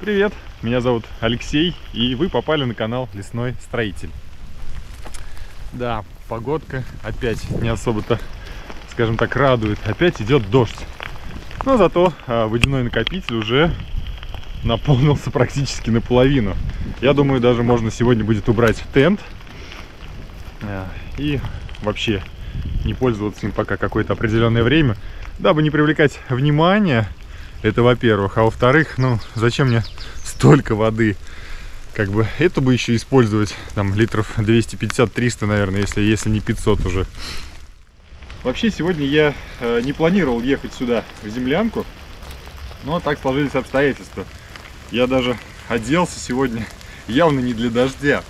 Привет, меня зовут Алексей, и вы попали на канал Лесной Строитель. Да, погодка опять не особо-то, скажем так, радует. Опять идет дождь. Но зато а, водяной накопитель уже наполнился практически наполовину. Я думаю, даже можно сегодня будет убрать тент а, и вообще не пользоваться им пока какое-то определенное время, дабы не привлекать внимание. Это во-первых. А во-вторых, ну, зачем мне столько воды? Как бы это бы еще использовать, там, литров 250-300, наверное, если, если не 500 уже. Вообще, сегодня я э, не планировал ехать сюда, в землянку, но так сложились обстоятельства. Я даже оделся сегодня явно не для дождя.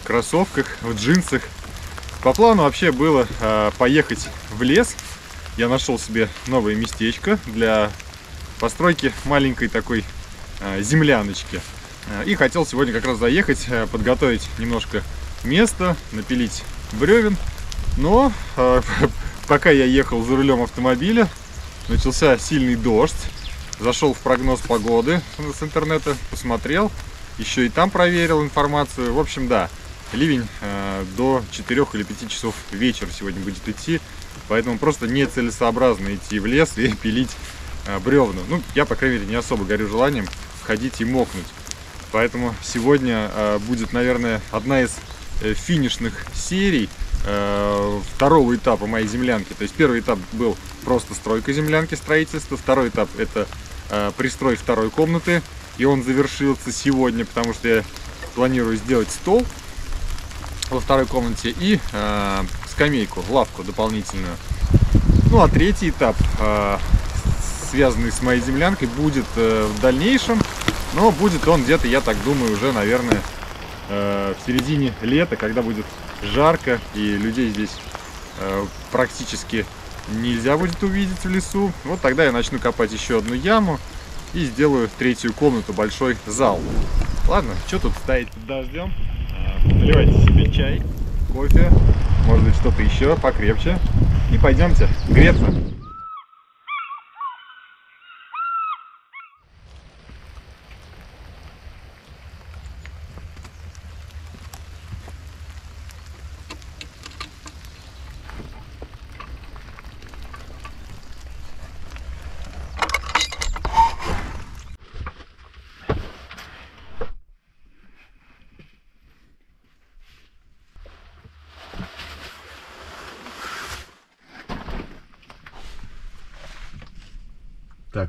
В кроссовках, в джинсах, по плану вообще было э, поехать в лес. Я нашел себе новое местечко для постройки маленькой такой э, земляночки. Э, и хотел сегодня как раз заехать, э, подготовить немножко места, напилить бревен. Но э, пока я ехал за рулем автомобиля, начался сильный дождь. Зашел в прогноз погоды с интернета, посмотрел, еще и там проверил информацию. В общем, да, ливень до 4 или 5 часов вечера сегодня будет идти, поэтому просто нецелесообразно идти в лес и пилить бревна. Ну, я, по крайней мере, не особо горю желанием входить и мокнуть. Поэтому сегодня э, будет, наверное, одна из э, финишных серий э, второго этапа моей землянки. То есть первый этап был просто стройка землянки, строительство. Второй этап это э, пристрой второй комнаты. И он завершился сегодня, потому что я планирую сделать стол во второй комнате и э, скамейку, лавку дополнительную. Ну а третий этап, э, связанный с моей землянкой, будет э, в дальнейшем. Но будет он где-то, я так думаю, уже, наверное, э, в середине лета, когда будет жарко и людей здесь э, практически нельзя будет увидеть в лесу. Вот тогда я начну копать еще одну яму и сделаю третью комнату, большой зал. Ладно, что тут стоять под дождем? наливайте себе чай, кофе, может быть что-то еще покрепче. И пойдемте греться.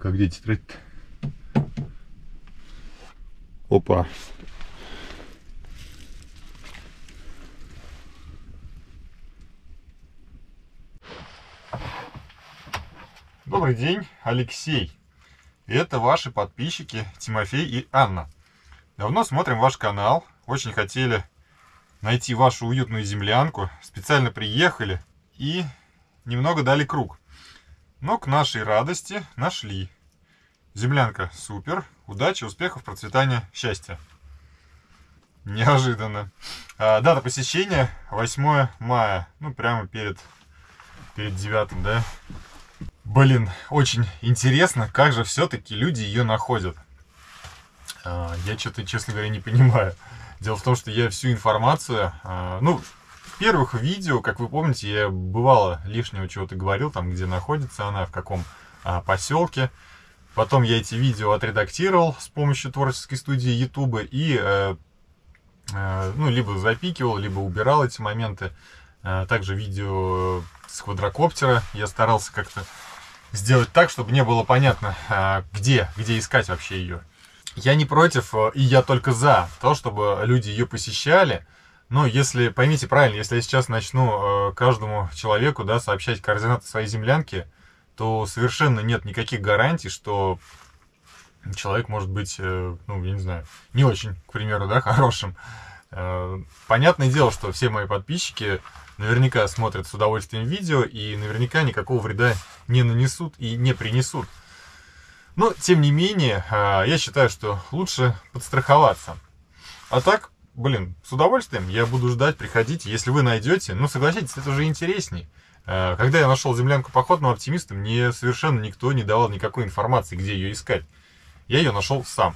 Так, а где тетрадь-то? Опа. Добрый день, Алексей. Это ваши подписчики Тимофей и Анна. Давно смотрим ваш канал, очень хотели найти вашу уютную землянку, специально приехали и немного дали круг. Но к нашей радости нашли. Землянка супер. Удачи, успехов, процветания, счастья. Неожиданно. А, дата посещения 8 мая. Ну, прямо перед, перед 9, да? Блин, очень интересно, как же все-таки люди ее находят. А, я что-то, честно говоря, не понимаю. Дело в том, что я всю информацию, а, ну, первых видео, как вы помните, я бывало лишнего чего-то говорил, там, где находится она, в каком а, поселке. Потом я эти видео отредактировал с помощью творческой студии YouTube и, э, э, ну, либо запикивал, либо убирал эти моменты. Э, также видео с квадрокоптера я старался как-то сделать так, чтобы не было понятно, э, где, где искать вообще ее. Я не против, э, и я только за то, чтобы люди ее посещали, но если, поймите правильно, если я сейчас начну э, каждому человеку да, сообщать координаты своей землянки, то совершенно нет никаких гарантий, что человек может быть, э, ну, я не знаю, не очень, к примеру, да, хорошим. Э, понятное дело, что все мои подписчики наверняка смотрят с удовольствием видео и наверняка никакого вреда не нанесут и не принесут. Но, тем не менее, э, я считаю, что лучше подстраховаться. А так, блин, с удовольствием я буду ждать, приходите. Если вы найдете, ну, согласитесь, это уже интересней. Э, когда я нашел землянку походного оптимиста, мне совершенно никто не давал никакой информации, где ее искать. Я ее нашел сам.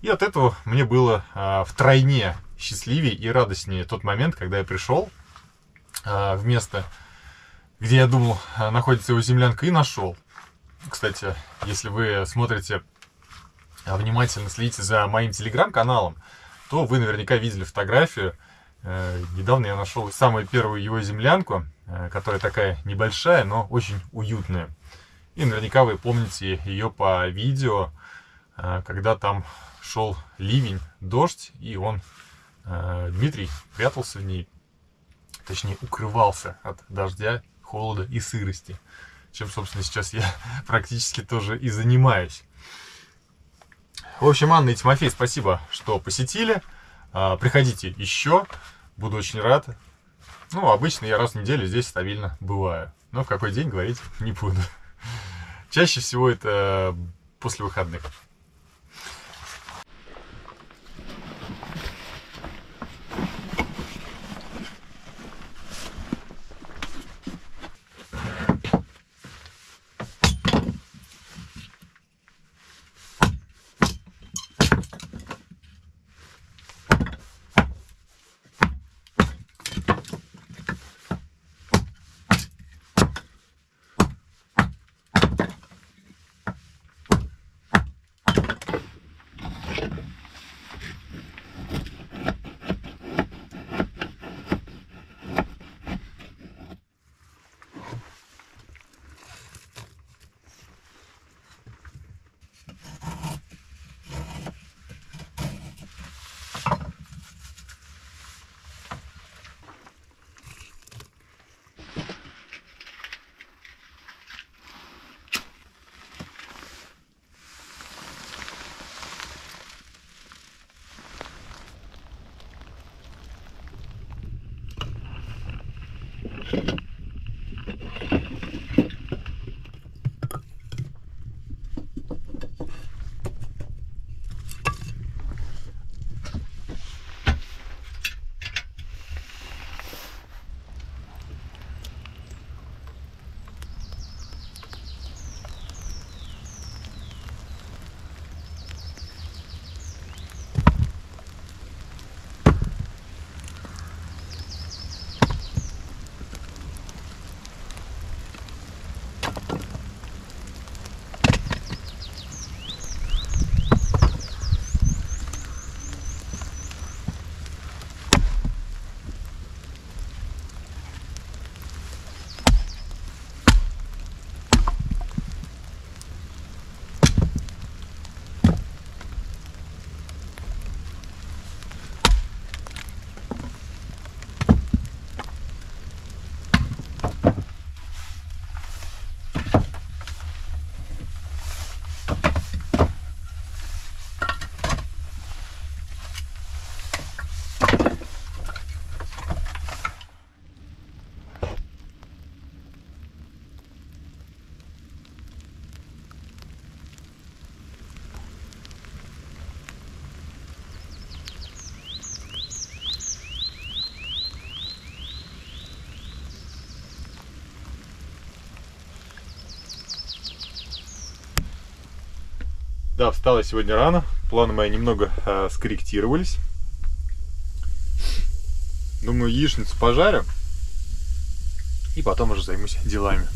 И от этого мне было э, втройне счастливее и радостнее тот момент, когда я пришел э, в место, где я думал находится его землянка, и нашел. Кстати, если вы смотрите внимательно следите за моим телеграм-каналом, то вы наверняка видели фотографию. Э, недавно я нашел самую первую его землянку, э, которая такая небольшая, но очень уютная. И наверняка вы помните ее по видео, э, когда там шел ливень, дождь, и он, Дмитрий, прятался в ней, точнее укрывался от дождя, холода и сырости, чем, собственно, сейчас я практически тоже и занимаюсь. В общем, Анна и Тимофей, спасибо, что посетили. А, приходите еще, буду очень рад. Ну, обычно я раз в неделю здесь стабильно бываю. Но в какой день говорить не буду. Чаще всего это после выходных. Да, встала сегодня рано. Планы мои немного э, скорректировались. Думаю, яичницу пожарю. И потом уже займусь делами.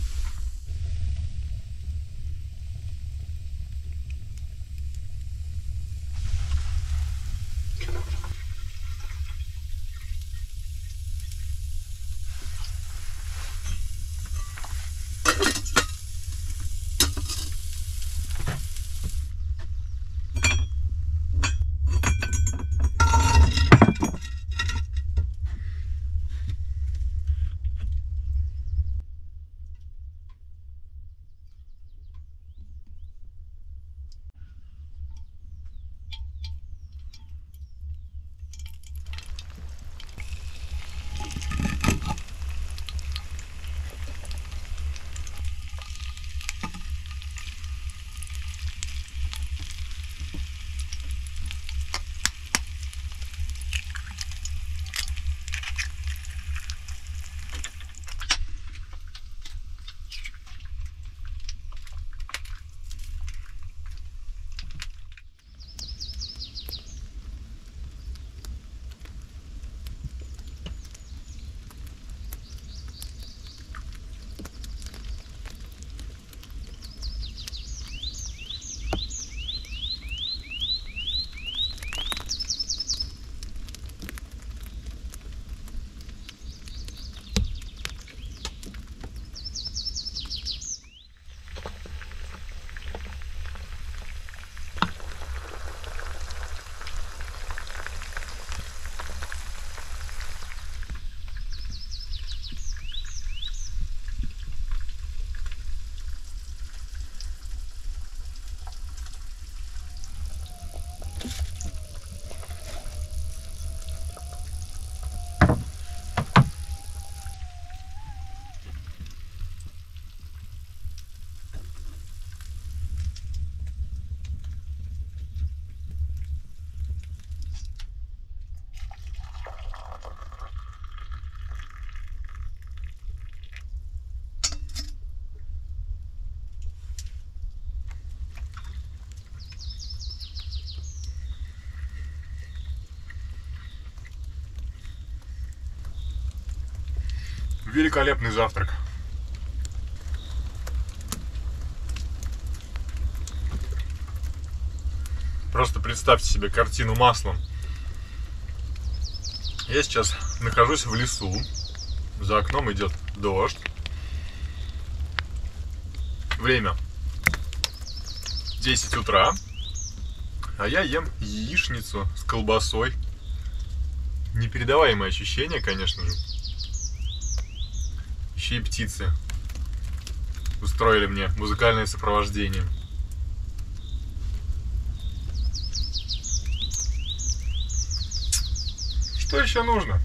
Великолепный завтрак. Просто представьте себе картину маслом. Я сейчас нахожусь в лесу. За окном идет дождь. Время 10 утра. А я ем яичницу с колбасой. Непередаваемое ощущение, конечно же. И птицы устроили мне музыкальное сопровождение. Что еще нужно?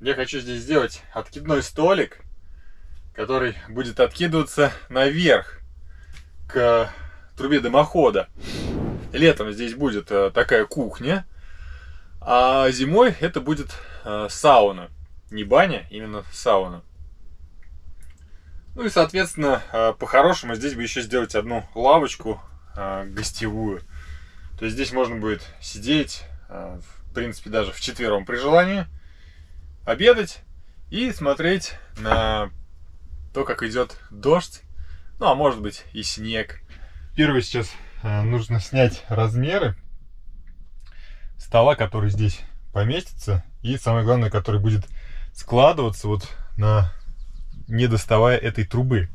Я хочу здесь сделать откидной столик, который будет откидываться наверх к трубе дымохода. Летом здесь будет э, такая кухня, а зимой это будет э, сауна. Не баня, именно сауна. Ну и, соответственно, э, по-хорошему здесь бы еще сделать одну лавочку гостевую. То есть здесь можно будет сидеть, в принципе, даже в четвером при желании – обедать и смотреть на то, как идет дождь, ну а может быть и снег. Первое сейчас э, нужно снять размеры стола, который здесь поместится, и самое главное, который будет складываться вот на не доставая этой трубы.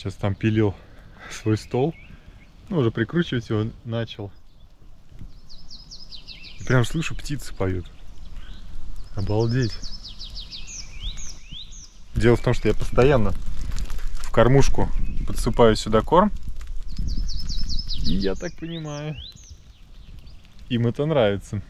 Сейчас там пилил свой стол. Ну, уже прикручивать его начал. И прям слышу, птицы поют. Обалдеть. Дело в том, что я постоянно в кормушку подсыпаю сюда корм. И я так понимаю, им это нравится.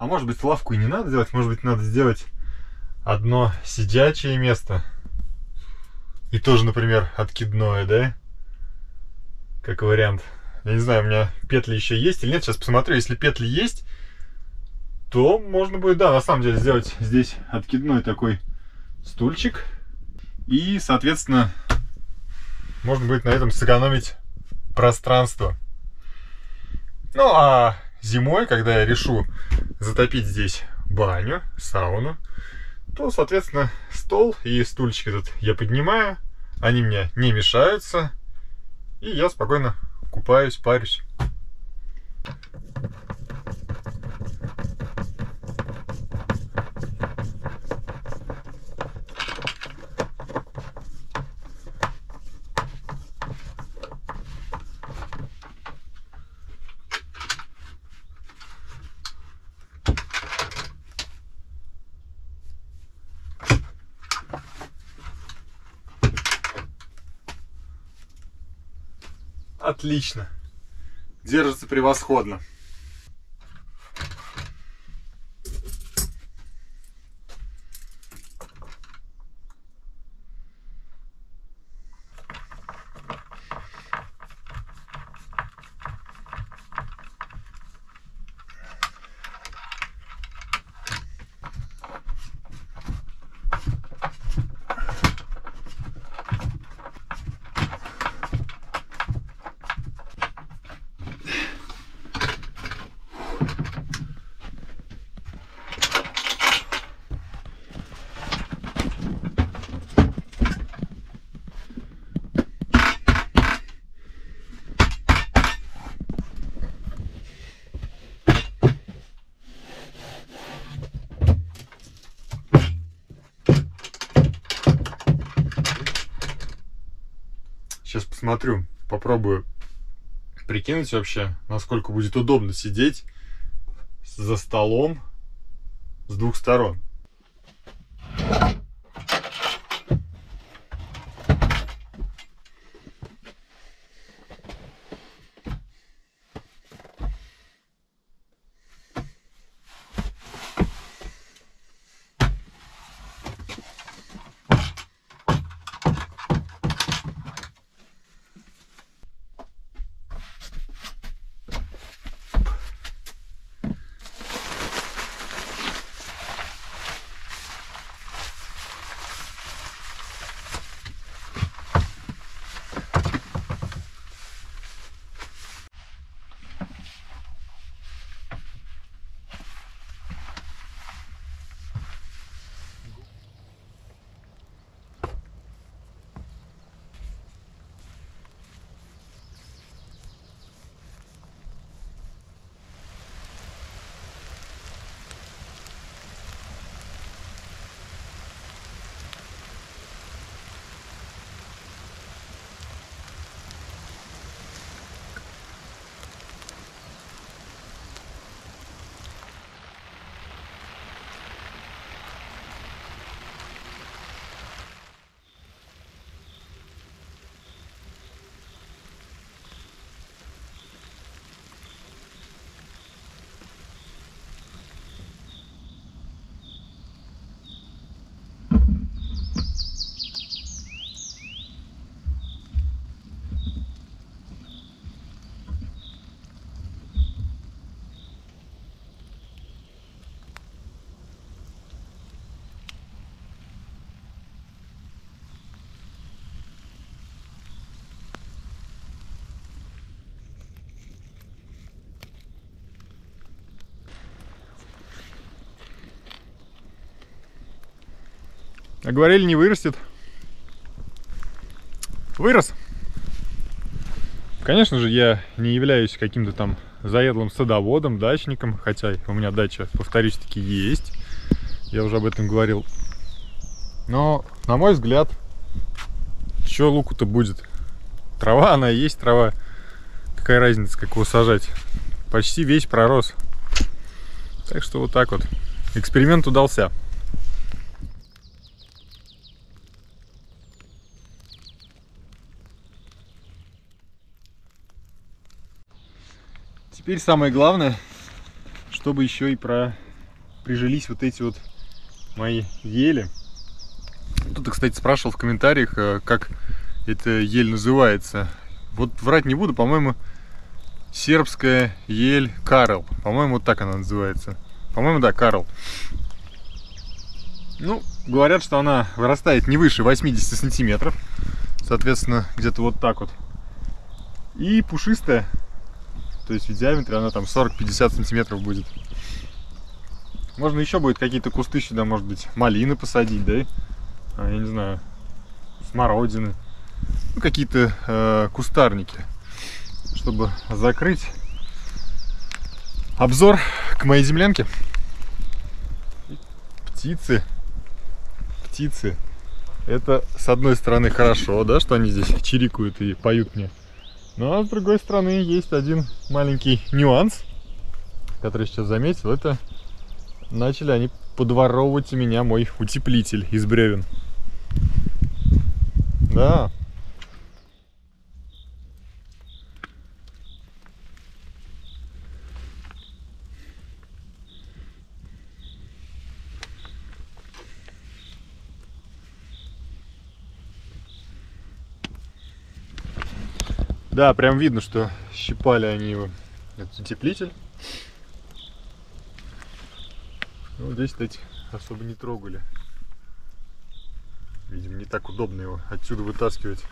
А может быть лавку и не надо делать, может быть надо сделать одно сидячее место. И тоже, например, откидное, да? Как вариант. Я не знаю, у меня петли еще есть или нет. Сейчас посмотрю, если петли есть, то можно будет, да, на самом деле сделать здесь откидной такой стульчик. И, соответственно, можно будет на этом сэкономить пространство. Ну, а зимой, когда я решу затопить здесь баню, сауну, то, соответственно, стол и стульчик этот я поднимаю, они мне не мешаются, и я спокойно купаюсь, парюсь. Отлично. Держится превосходно. Сейчас посмотрю, попробую прикинуть вообще, насколько будет удобно сидеть за столом с двух сторон. А говорили, не вырастет. Вырос. Конечно же, я не являюсь каким-то там заедлым садоводом, дачником, хотя у меня дача, повторюсь, таки есть. Я уже об этом говорил. Но, на мой взгляд, что луку-то будет? Трава, она и есть трава. Какая разница, как его сажать? Почти весь пророс. Так что вот так вот. Эксперимент удался. Теперь самое главное, чтобы еще и про прижились вот эти вот мои ели. Кто-то, кстати, спрашивал в комментариях, э, как эта ель называется. Вот врать не буду, по-моему, сербская ель Карл. По-моему, вот так она называется. По-моему, да, Карл. Ну, говорят, что она вырастает не выше 80 сантиметров. Соответственно, где-то вот так вот. И пушистая. То есть в диаметре она там 40-50 сантиметров будет. Можно еще будет какие-то кусты сюда, может быть, малины посадить, да? А, я не знаю, смородины. Ну, какие-то э, кустарники, чтобы закрыть обзор к моей землянке. Птицы. Птицы. Это, с одной стороны, хорошо, да, что они здесь чирикают и поют мне. Ну, а с другой стороны, есть один маленький нюанс, который сейчас заметил. Это начали они подворовывать у меня мой утеплитель из бревен. Да. Да, прям видно, что щипали они его, этот утеплитель. Ну, здесь, кстати, особо не трогали. Видимо, не так удобно его отсюда вытаскивать.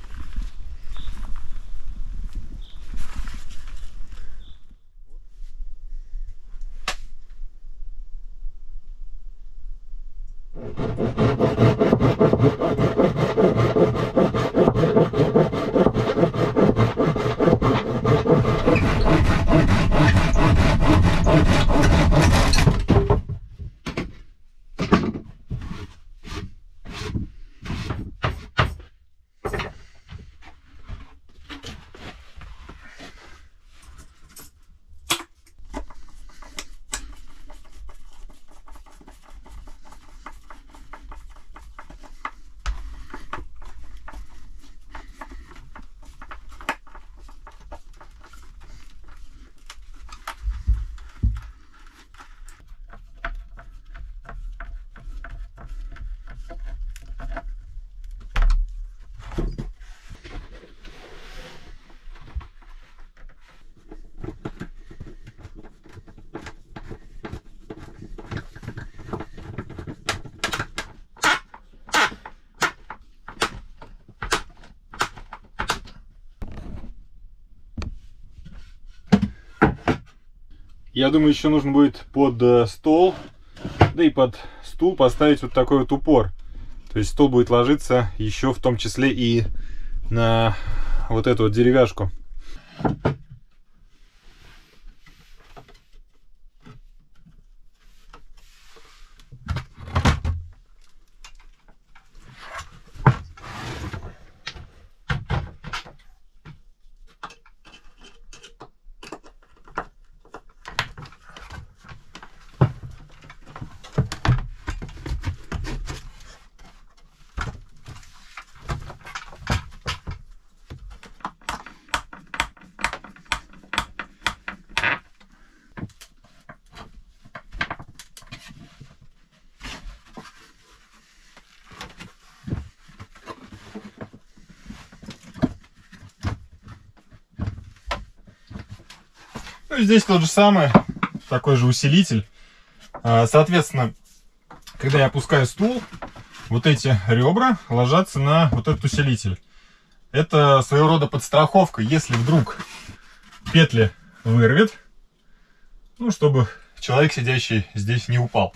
Я думаю, еще нужно будет под э, стол, да и под стул поставить вот такой вот упор. То есть стол будет ложиться еще в том числе и на вот эту вот деревяшку. Ну, здесь тот же самый, такой же усилитель. А, соответственно, когда я опускаю стул, вот эти ребра ложатся на вот этот усилитель. Это своего рода подстраховка, если вдруг петли вырвет, ну, чтобы человек, сидящий здесь, не упал.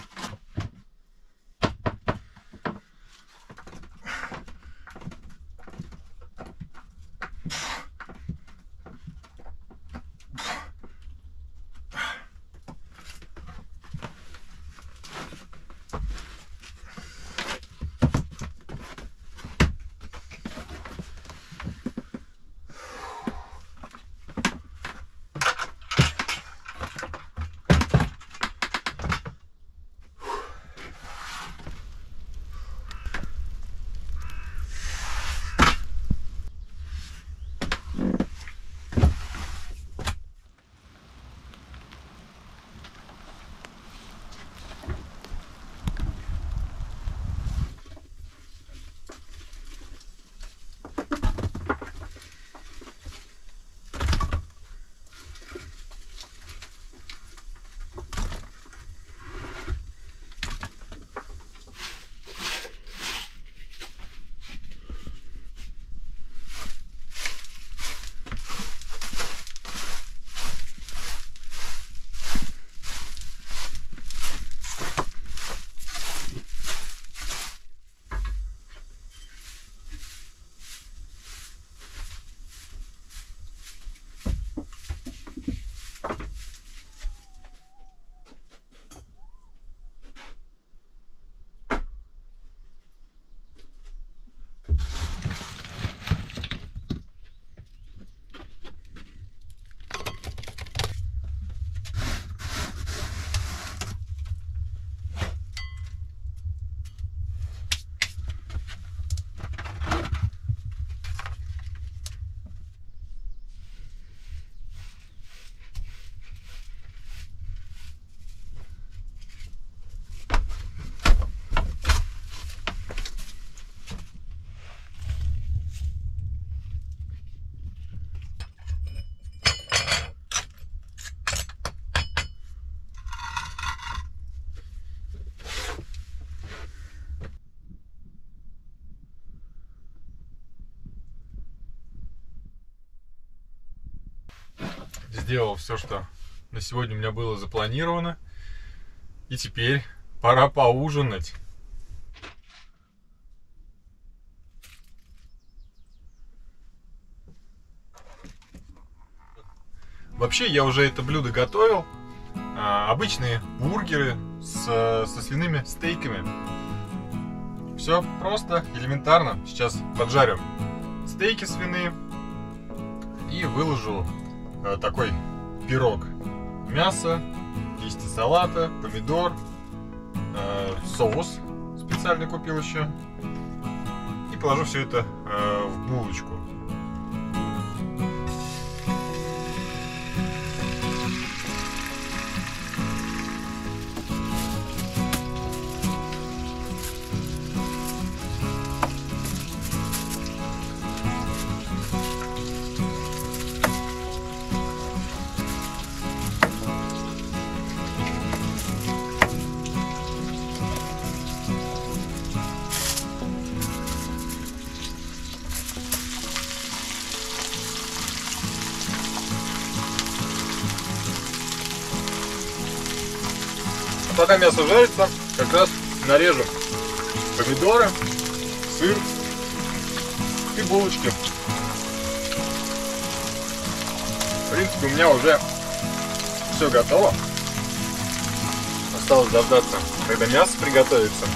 Сделал все, что на сегодня у меня было запланировано. И теперь пора поужинать. Вообще я уже это блюдо готовил. А, обычные бургеры с, со свиными стейками. Все просто, элементарно. Сейчас поджарю стейки свиные и выложу а, такой пирог. Мясо, листья салата, помидор, а, соус специально купил еще. И положу все это а, в булочку. Пока мясо жарится, как раз нарежу помидоры, сыр и булочки. В принципе, у меня уже все готово. Осталось дождаться, когда мясо приготовится.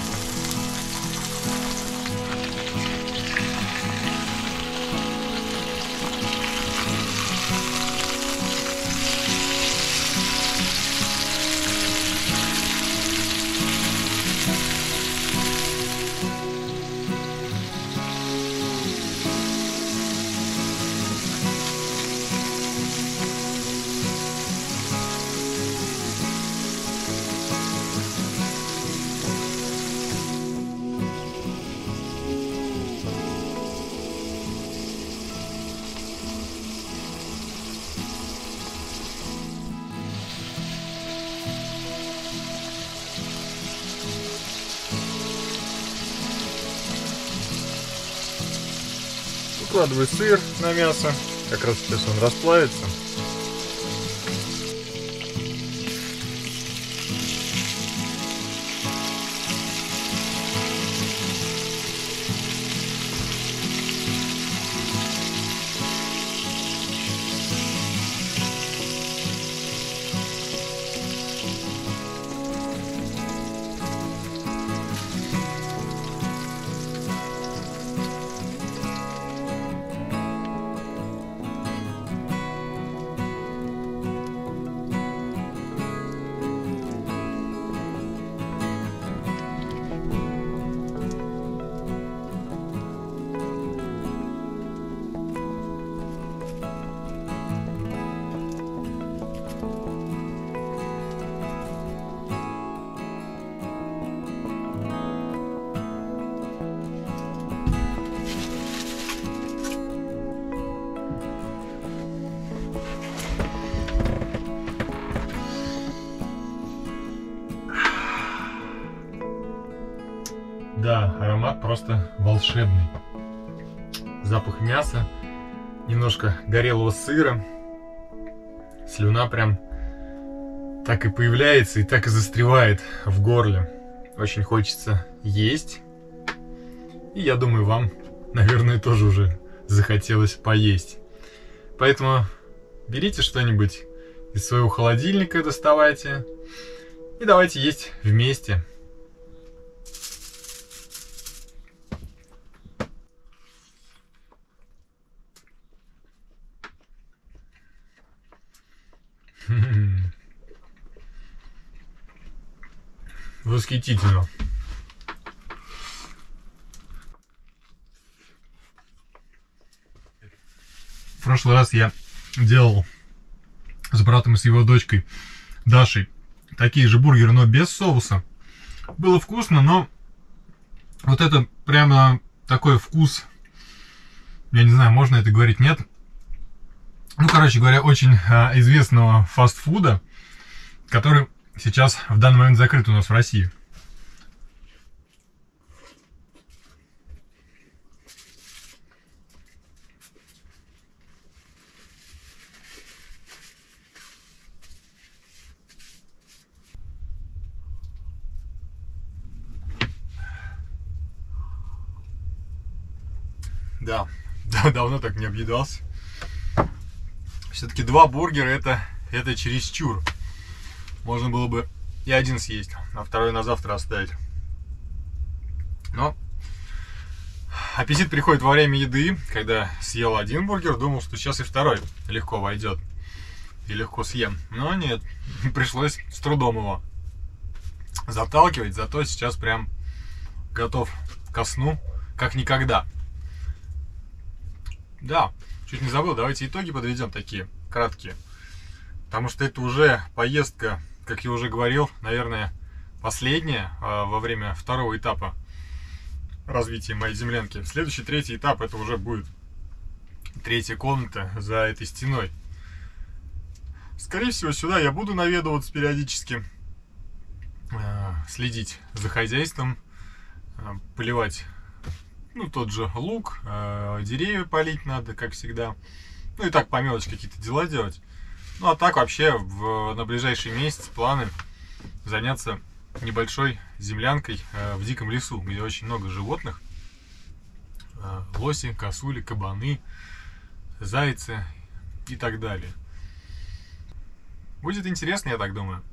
Сыр на мясо. Как раз сейчас он расплавится. Просто волшебный. Запах мяса, немножко горелого сыра. Слюна прям так и появляется и так и застревает в горле. Очень хочется есть. И я думаю, вам, наверное, тоже уже захотелось поесть. Поэтому берите что-нибудь из своего холодильника, доставайте. И давайте есть вместе. Восхитительно. В прошлый раз я делал с братом и с его дочкой Дашей такие же бургеры, но без соуса. Было вкусно, но вот это прямо такой вкус, я не знаю, можно это говорить, нет, ну, короче говоря, очень а, известного фастфуда, который сейчас в данный момент закрыт у нас в России. Да, да, давно так не объедался. Все-таки два бургера это, это чересчур. Можно было бы и один съесть, а второй на завтра оставить. Но аппетит приходит во время еды, когда съел один бургер, думал, что сейчас и второй легко войдет и легко съем. Но нет, пришлось с трудом его заталкивать, зато сейчас прям готов ко сну, как никогда. Да, чуть не забыл, давайте итоги подведем такие, краткие. Потому что это уже поездка, как я уже говорил, наверное, последняя э, во время второго этапа развития моей землянки. Следующий, третий этап, это уже будет третья комната за этой стеной. Скорее всего, сюда я буду наведываться периодически, э, следить за хозяйством, э, поливать, ну, тот же лук, деревья полить надо, как всегда. Ну, и так по мелочи какие-то дела делать. Ну, а так вообще в, на ближайший месяц планы заняться небольшой землянкой в диком лесу, где очень много животных. Лоси, косули, кабаны, зайцы и так далее. Будет интересно, я так думаю.